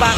Bằng.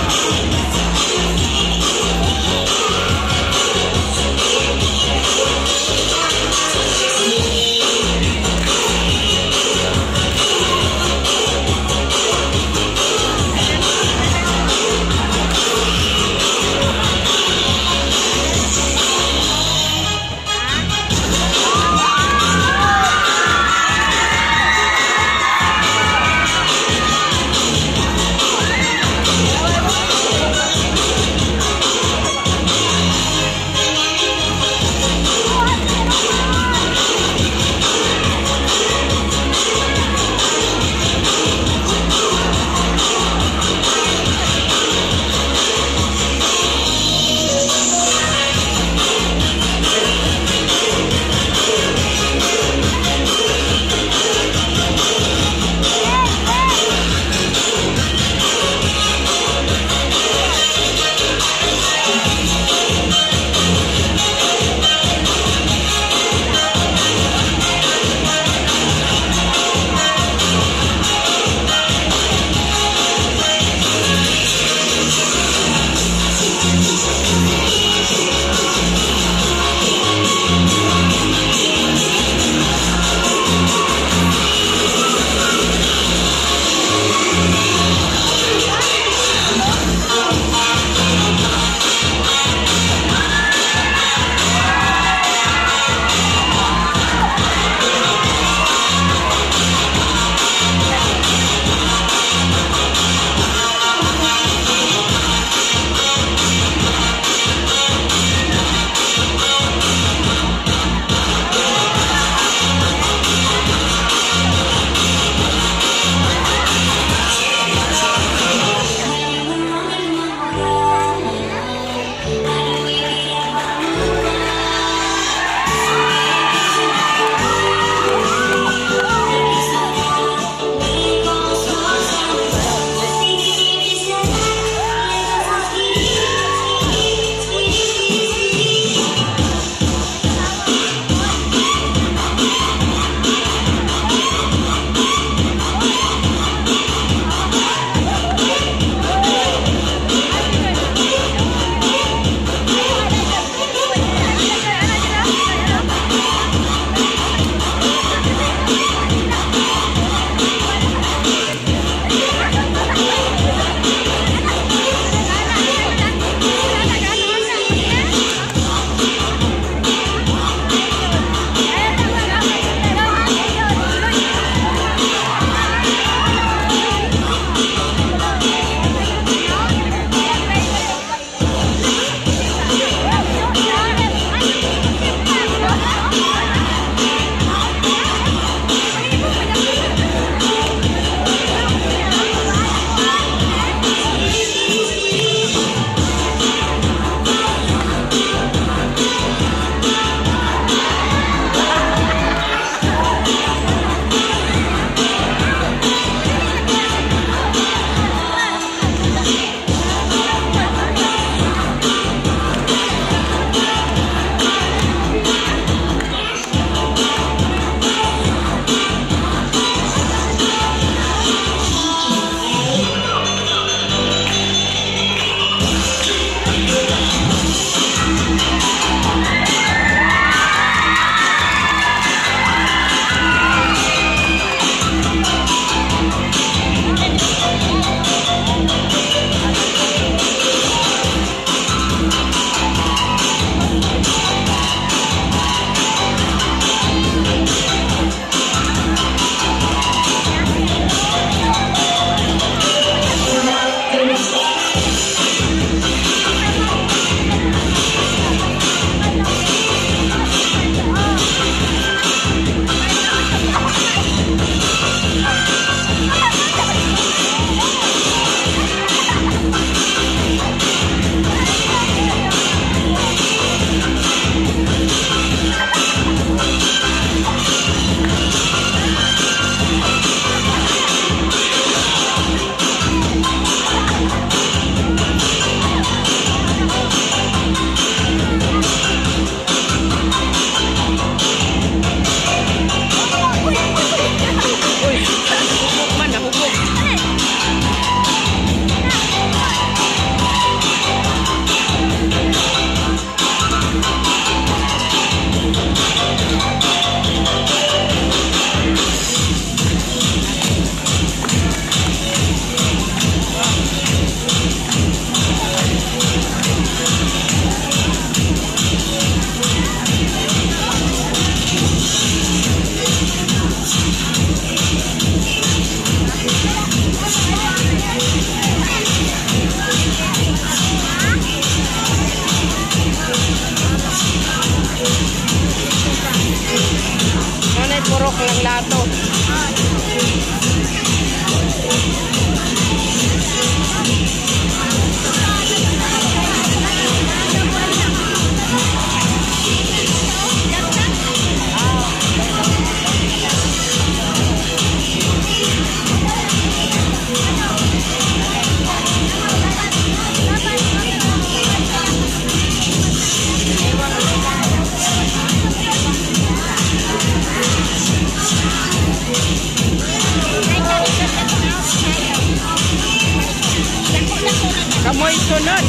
Sunod.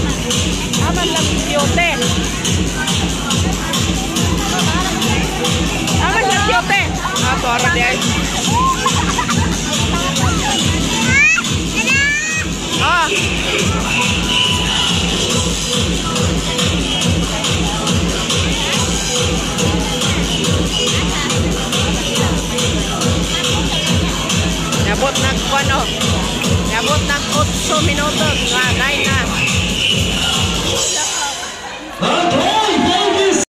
Aman lang siyote. Aman lang siyote. Ah, para di ay. Ah.